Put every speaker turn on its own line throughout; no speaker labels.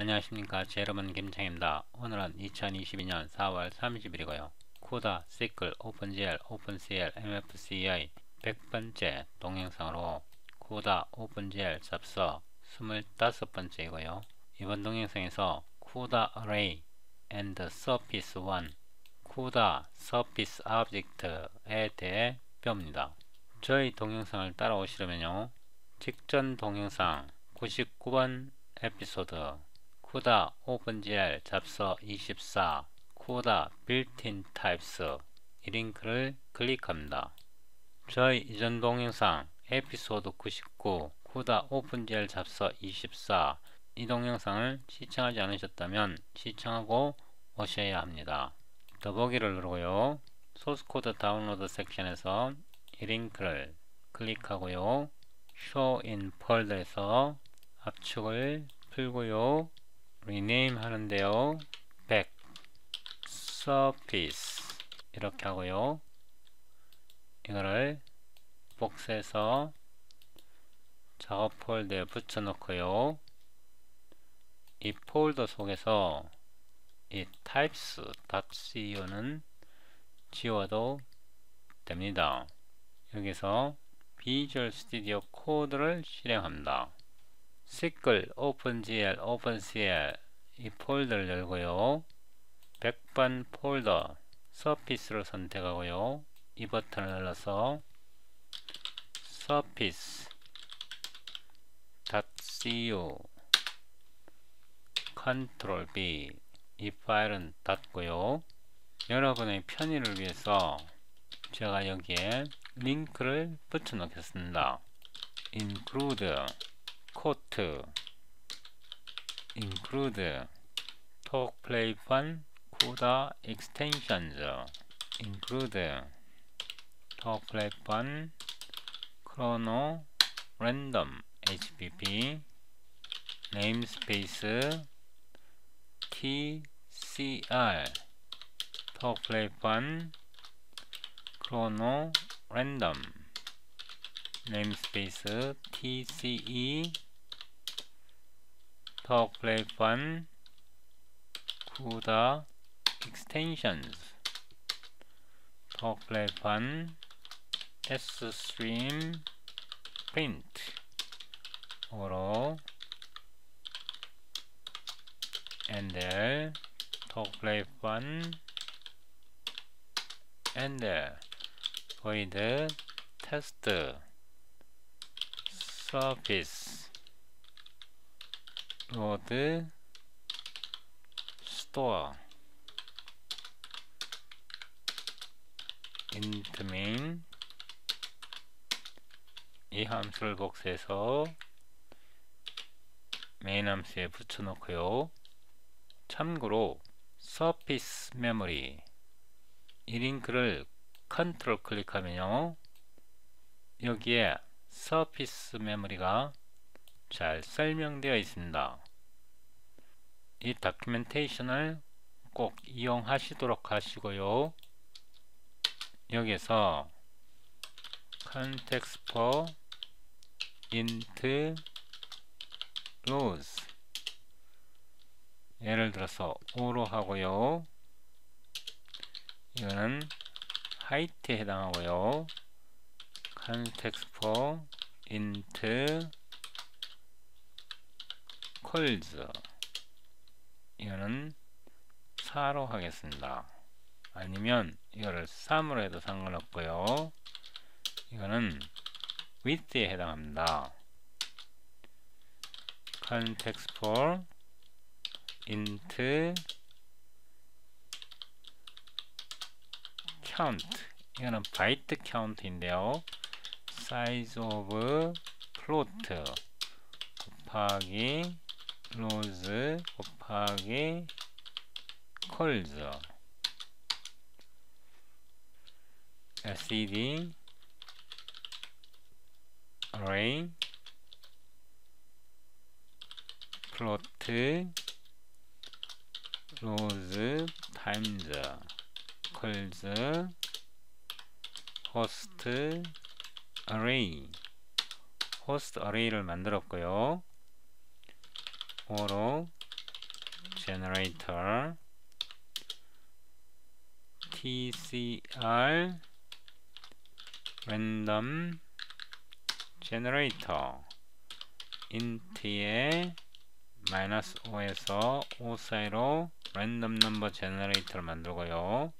안녕하십니까 제 여러분 김창입니다. 오늘은 2022년 4월 30일이고요. 쿠다, 시클, 오픈GL, 오픈CL, MFCI 100번째 동영상으로 쿠다, 오픈GL 잡서 25번째이고요. 이번 동영상에서 쿠다 Array and Surface 1 쿠다 Surface Object에 대해 배웁니다. 저희 동영상을 따라오시려면요. 직전 동영상 99번 에피소드 CUDA OpenGL 자습서 24 CUDA built-in types 이 링크를 클릭합니다. 저희 이전 동영상 에피소드 99 CUDA OpenGL 자습서 24 이 동영상을 시청하지 않으셨다면 시청하고 오셔야 합니다. 더보기를 누르고요. 소스코드 다운로드 섹션에서 이 링크를 클릭하고요. Show in Folder에서 압축을 풀고요. Rename 하는데요. 100 surface 이렇게 하고요. 이거를 복사해서 작업 폴더에 붙여 놓고요. 이 폴더 속에서 이 types.co는 지워도 됩니다. 여기서 Visual Studio Code를 실행합니다. SQL, OpenGL, OpenCL 이 폴더를 열고요. 100번 폴더 surface를 선택하고요. 이 버튼을 눌러서 surface.cu control B 이 파일은 닫고요. 여러분의 편의를 위해서 제가 여기에 링크를 붙여 놓겠습니다. include quote include play fun CUDA extensions include play fun chrono random hpp namespace tcr play fun chrono random namespace tce talk play fun CUDA extensions. Talk play fun sstream print 어로 ender talk play fun ender void test surface load store int main 이 함수를 복사해서 메인 함수에 붙여놓고요. 참고로 surface memory 이 링크를 컨트롤 클릭하면요. 여기에 surface memory가 잘 설명되어 있습니다. 이 documentation을 꼭 이용하시도록 하시고요. 여기서 context for int rows 예를 들어서 5로 하고요. 이거는 하이트에 해당하고요. context for int colds 이거는 4로 하겠습니다. 아니면 이거를 3으로 해도 상관없고요. 이거는 width에 해당합니다. context for int count 이거는 바이트 카운트인데요. size of float 곱하기 rows 곱하기 calls lcd array plot rows times calls host array host array를 만들었고요. 5로 generator tcr random generator int의 마이너스 5에서 5 사이로 랜덤 넘버 제너레이터를 만들고요.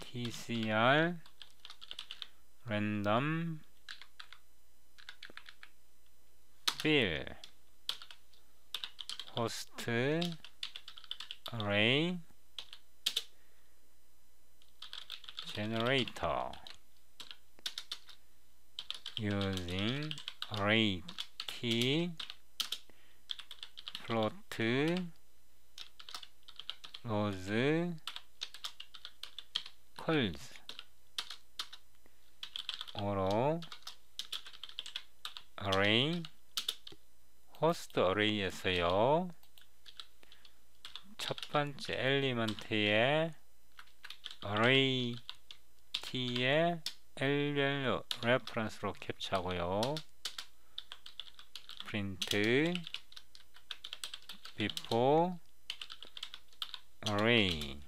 tcr random fill host array generator using array t float rows host array에서요 첫 번째 엘리먼트의 array t의 L밸류 레퍼런스로 캡처하고요 print before array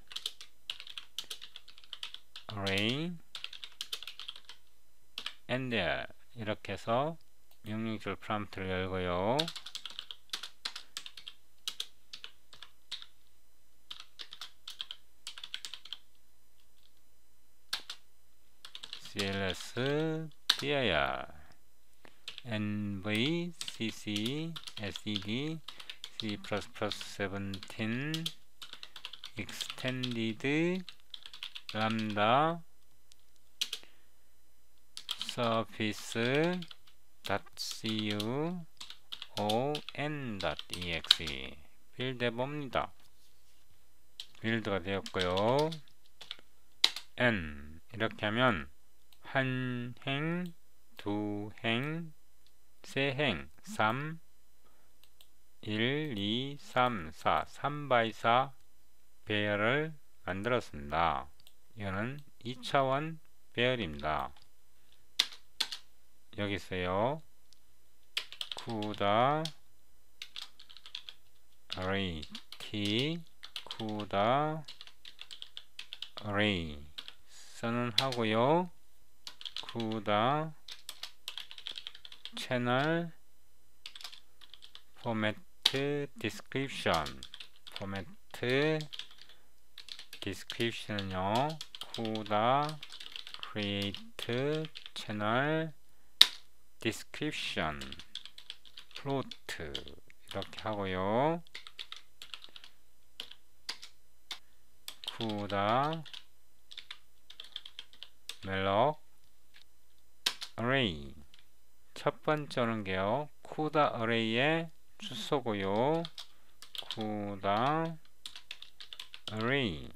array and 이렇게 해서 명령줄 프롬프트를 열고요 cls dir nv cc sed c++ 17 extended lambda surface .cu on.exe 빌드 해봅니다. 빌드가 되었고요. n 이렇게 하면 한 행, 두 행, 세 행, 3, 1, 2, 3, 4, 3 x 4 배열을 만들었습니다. 이거는 2차원 배열입니다. 여기 있어요. 쿠다 array t 쿠다 array 선언 하고요. 쿠다 채널 포매트 description 포매트 description은요. 쿠다 create 채널 description float 이렇게 하고요. CUDA malloc array 첫 번째 오는 게요. CUDA array의 주소고요. CUDA array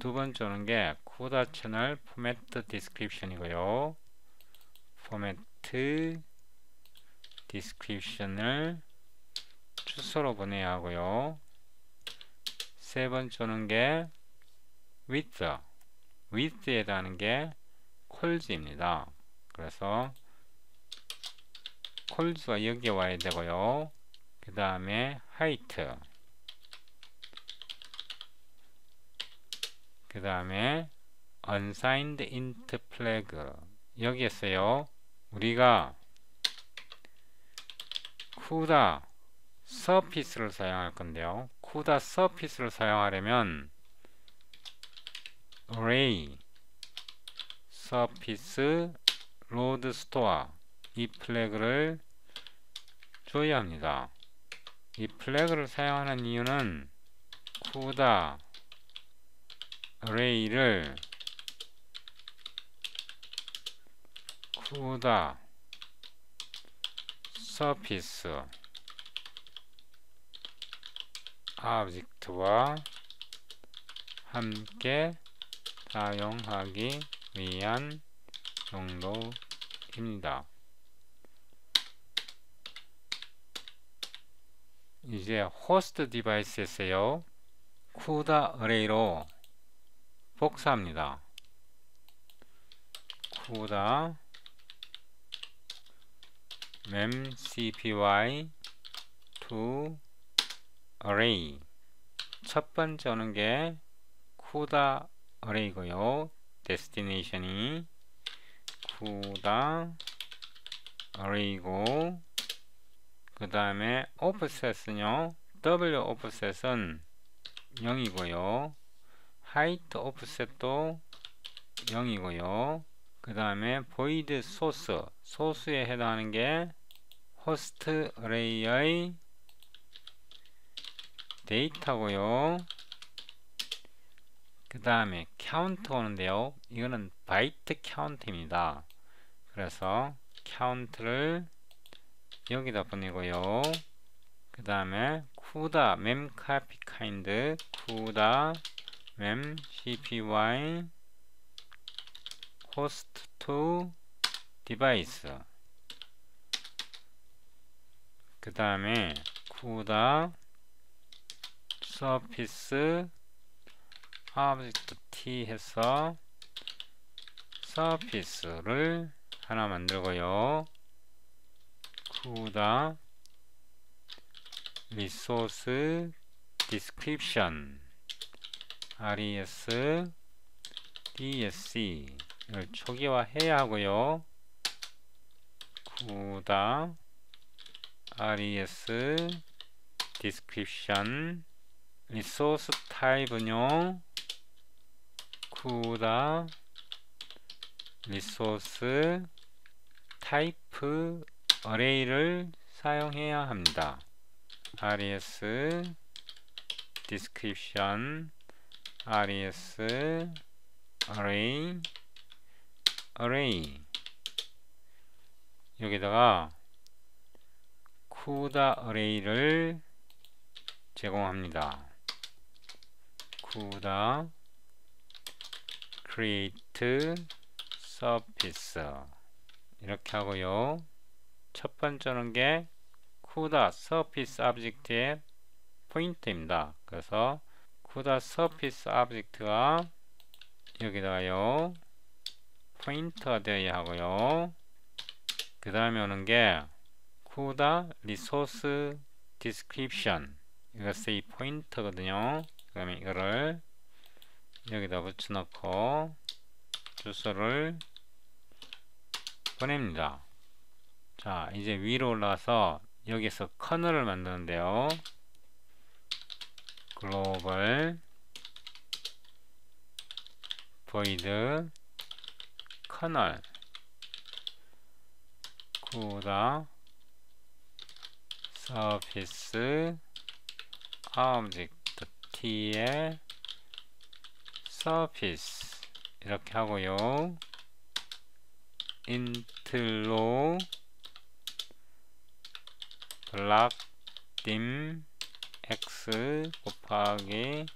두 번째 오는 게 CUDA channel format description이고요. format description을 주소로 보내야 하고요. 세 번째 오는 게 with with에 해당하는 게 콜즈입니다. 그래서 콜즈가 여기에 와야 되고요. 그 다음에 height 그 다음에 unsigned int flag 여기에서요 우리가 CUDA surface를 사용할 건데요. CUDA surface를 사용하려면 array surface store 이 flag를 줘야 합니다. 이 flag를 사용하는 이유는 CUDA array를 CUDA surface object와 함께 사용하기 위한 용도입니다. 이제 host device에서요 CUDA array로 복사합니다. 쿠다 mem cpy to array 첫 번째 오는 게 쿠다 어레이고요. 데스티네이션이 쿠다 어레이고 그 다음에 오프셋은요. W 오프셋은 0이고요. height offset도 0이고요. 그 다음에 void 소스 소스에 해당하는 게 host array의 데이터고요. 그 다음에 카운트 오는데요. 이거는 byte count입니다. 그래서 count를 여기다 보내고요. 그 다음에 쿠다 memcopy kind 쿠다 mem cpy host to device 그 다음에 쿠다 surface object t 해서 surface를 하나 만들고요. 쿠다 resource description res dsc 를 초기화 해야 하고요. 쿠다 res description 리소스 타입은요 쿠다 리소스 타입 어레이를 사용해야 합니다. res description res array array 여기다가 쿠다 어레이를 제공합니다. 쿠다 create surface 이렇게 하고요. 첫 번째는 게 쿠다 surface object의 포인트입니다. 그래서 쿠다 surface object가 여기다가요 포인트가 되어야 하고요. 그 다음에 오는 게 쿠다 resource description 이것이 포인트거든요. 그 다음에 이거를 여기다 붙여놓고 주소를 보냅니다. 자, 이제 위로 올라가서 여기서 커널을 만드는데요. 글로벌 커 널 쿠다 서피스 object t의 surface 이렇게 하고요. int로 블락 dim x 곱하기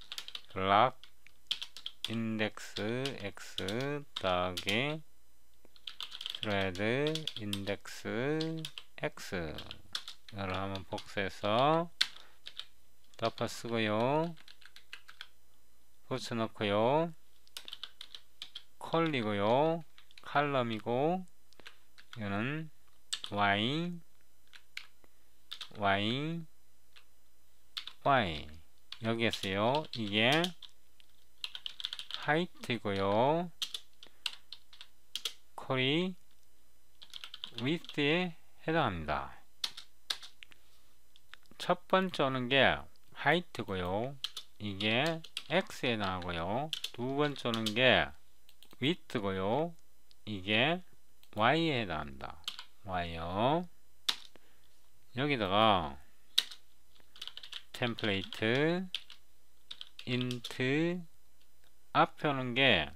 블락 인덱스 x 더하기 thread 인덱스 x 이걸 한번 복사해서 덮어 쓰고요. 붙여놓고요. 컬리고요. 칼럼이고 이거는 y y y 여기에서요. 이게 하이트고요. 컬이 width에 해당합니다. 첫 번째 오는 게 하이트고요. 이게 x에 나오고요. 두 번째 오는 게 width고요. 이게 y에 해당합니다. y요. 여기다가 템플레이트 int 앞에 오는 게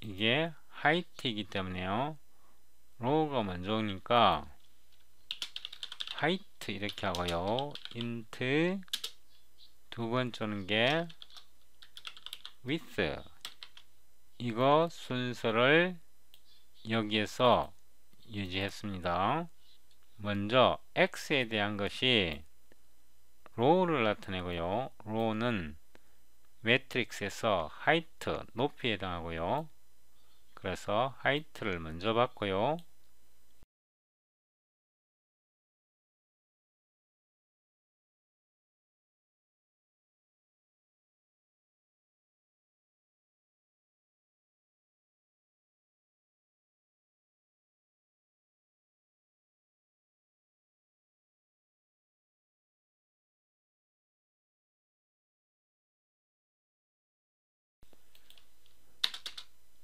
이게 하이트이기 때문에요. 로우가 먼저 오니까 하이트 이렇게 하고요. int 두 번째 오는 게 with 이거 순서를 여기에서 유지했습니다. 먼저 x에 대한 것이 row를 나타내고요. row는 matrix에서 height, 높이에 해당하고요. 그래서 height를 먼저 받고요.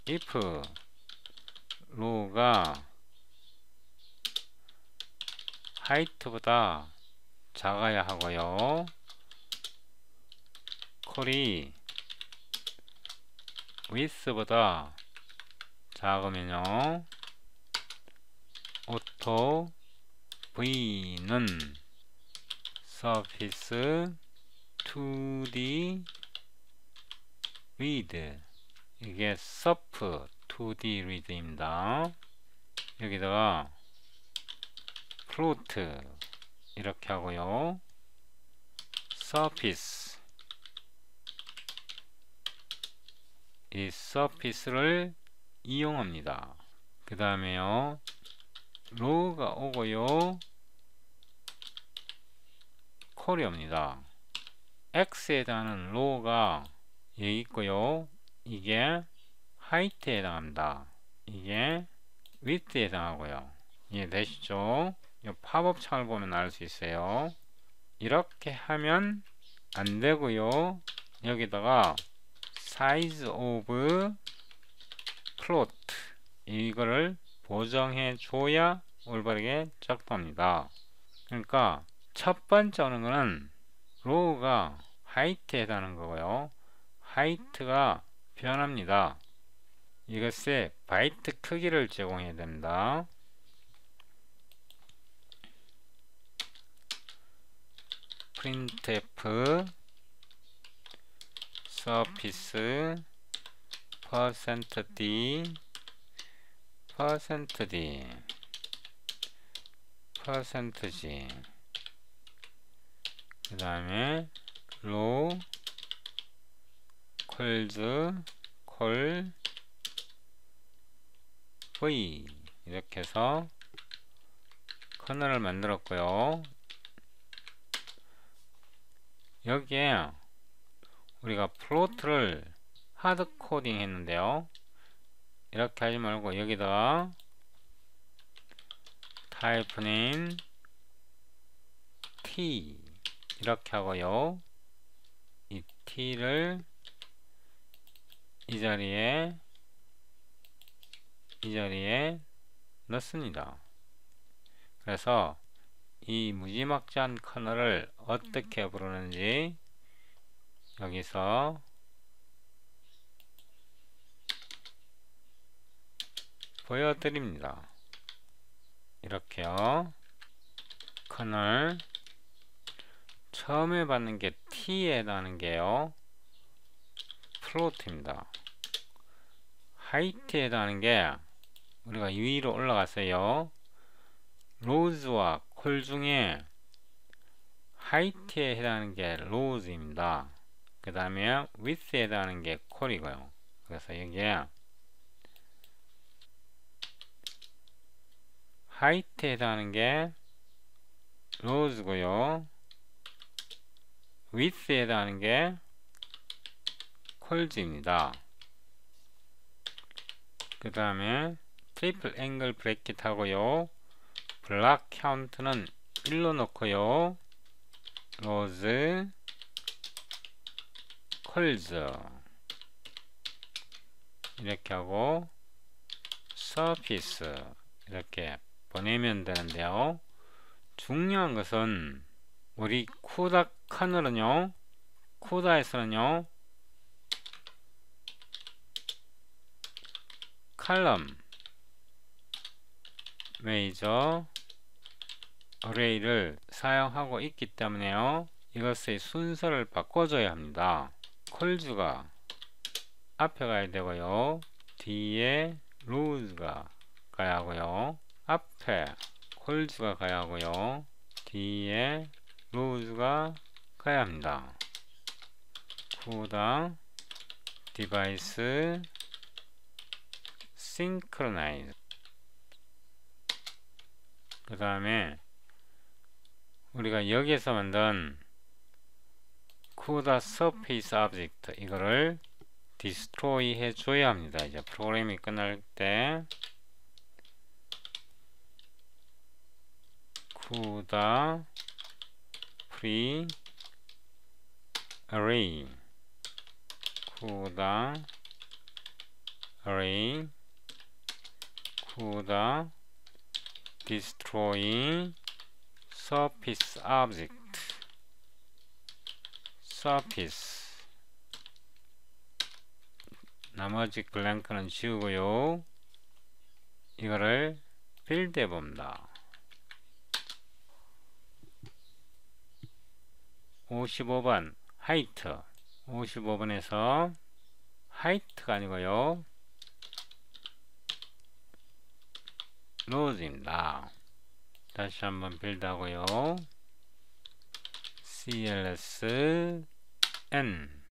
If row가 height보다 작아야 하고요. 콜이 width보다 작으면요. auto v는 surface 2D read 이게 surf 2D read입니다. 여기다가 float 이렇게 하고요. surface 이 surface를 이용합니다. 그 다음에요. row가 오고요. 콜이 옵니다. x에 해당하는 row가 여기 있고요. 이게 height에 해당합니다. 이게 width에 해당하고요. 이해되시죠? 이 팝업 창을 보면 알 수 있어요. 이렇게 하면 안 되고요. 여기다가 size of plot 이거를 보정해 줘야 올바르게 작동합니다. 그러니까 첫 번째 오는 거는 row가 height에 해당하는 거고요. height가 변합니다. 이것의 바이트 크기를 제공해야 됩니다. surface percent %d %d percentage 그 다음에 row 콜즈 콜 v 이렇게 해서 커널을 만들었고요. 여기에 우리가 float를 hard coding 했는데요. 이렇게 하지 말고 여기다가 typename t 이렇게 하고요. 이 t를 이 자리에 이 자리에 넣습니다. 그래서 이 무지막지한 커널을 어떻게 부르는지 여기서 보여드립니다. 이렇게요. 커널 처음에 받는 게 t에 해당하는 게요. 플로트입니다. 하이트에 해당하는 게 우리가 위로 올라갔어요. 로즈와 콜 중에 하이트에 해당하는 게 로즈입니다. 그 다음에 위스에 해당하는 게 콜이고요. 그래서 여기에 하이트에 해당하는 게 로즈고요. 위스에 해당하는 게 cols입니다. 그 다음에 triple angle bracket 하고요. block count는 1로 놓고요. rows cols 이렇게 하고 surface 이렇게 보내면 되는데요. 중요한 것은 우리 쿠다 카늘은요. 쿠다에서는요. 칼럼 메이저 어레이를 사용하고 있기 때문에요. 이것의 순서를 바꿔줘야 합니다. 콜즈가 앞에 가야 되고요. 뒤에 로즈가 가야 하고요. 앞에 cols가 가야 하고요. 뒤에 rows가 가야 합니다. CUDA device synchronize 그 다음에 우리가 여기에서 만든 CUDA surface object 이거를 destroy 해줘야 합니다. 이제 프로그램이 끝날 때 CUDA free array CUDA array could destroy surface object. Surface. 나머지 블랭크는 지우고요. 이거를 필드 해 봅니다. 55번 하이트 55번에서 하이트가 아니고요 로즈입니다. 다시 한번 빌드하고요. Cls n